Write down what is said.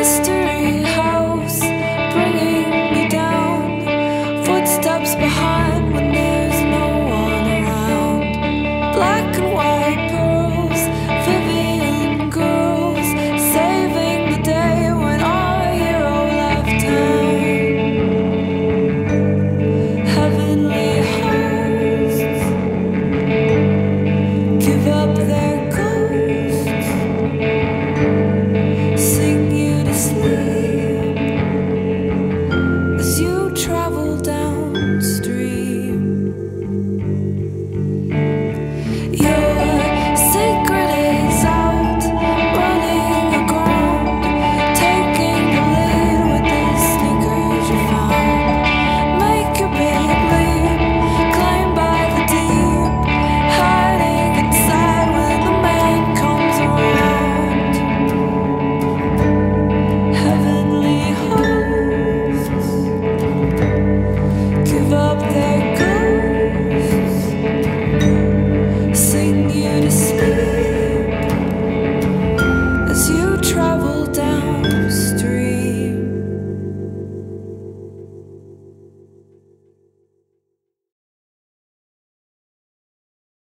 mystery